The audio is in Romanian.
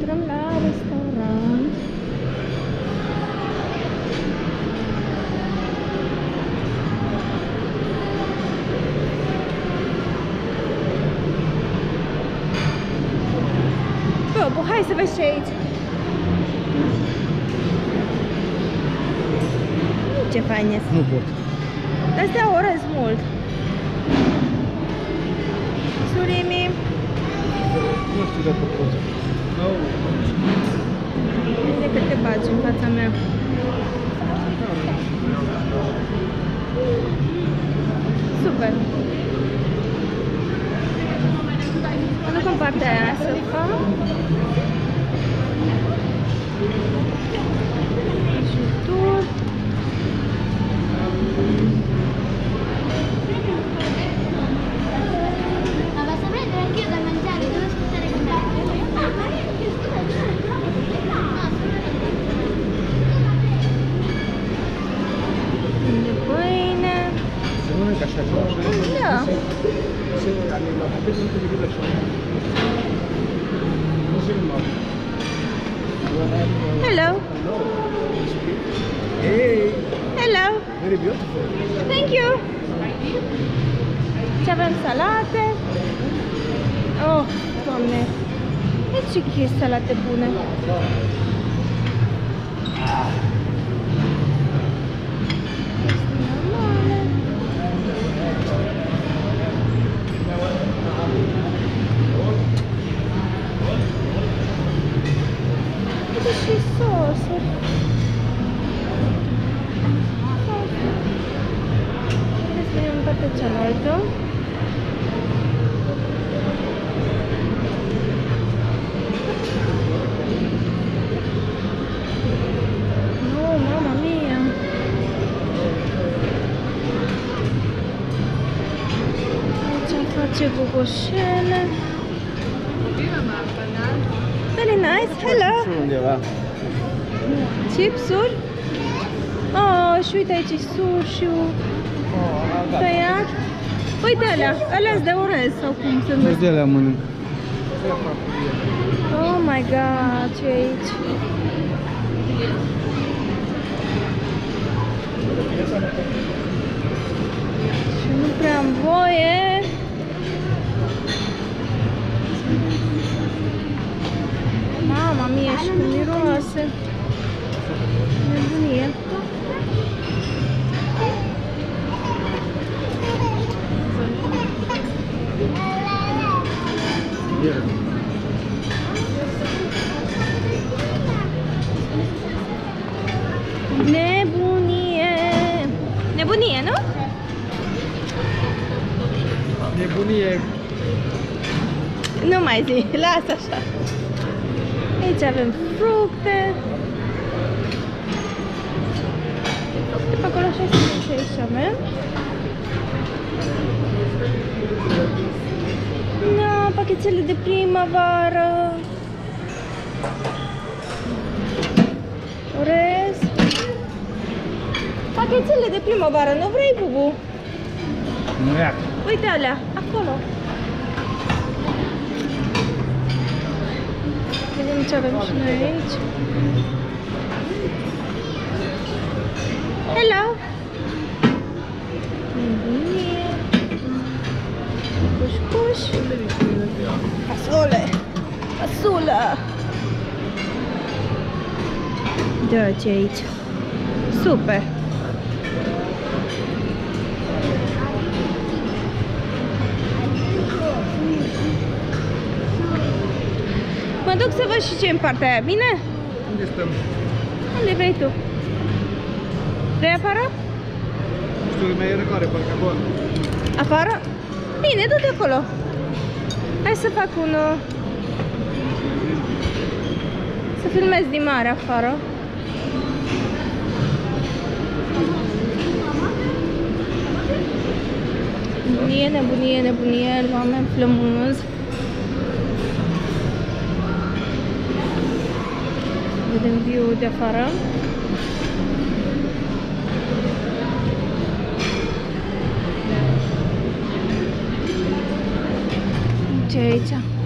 intrăm la restaurant. Bă, bă, hai să vezi ce e aici. Ce fain e. Nu pot. Astea orez mult. Surimi. Nu știu dacă pot. De cât te bagi în fața mea. Super. Mă duc în partea aia să fac. Yeah. Hello. Hey. Hello. Very beautiful. Thank you. Chciałabym salatę. Oh, to mnie. Ja ci jakieś salaty bunę. Haideți să vedem în partea cealaltă. Nu, mama mia! Aici face gogoșele. Very nice, hello! Și undeva. Chipsuri? Oh, și uite aici sushi-ul tăiat. Uite alea, alea de orez sau cum se Nu numesc. de la mănânc. Oh my god, ce e aici? Și nu prea am voie. Mama mia, și cum miroase. Nebunie. Nebunie, nu? Nebunie. Nu mai zi, lasă așa. Aici avem fructe. Fructe pe acolo așa și aici avem. Da, pachetele de primăvară. Orez. Pachetele de primăvară, nu vrei, Bubu? Nu ia. Uite alea, acolo. Vedem ce avem și noi aici. Hello! Nebunie. Cușcuș. Fasole. Fasulă. Da, ce aici. Super. Mă duc să văd și ce în partea aia, bine? Unde stăm? Unde vrei tu? Vrei afară? Nu știu, mai e răcoare, parcă acolo. Afară? Bine, du-te acolo. Hai să fac un... uh, Să filmez din mare afară. Nebunie, nebunie, nebunie, oameni flămânzi. Vedem view de afară. Ce e aici? Wow!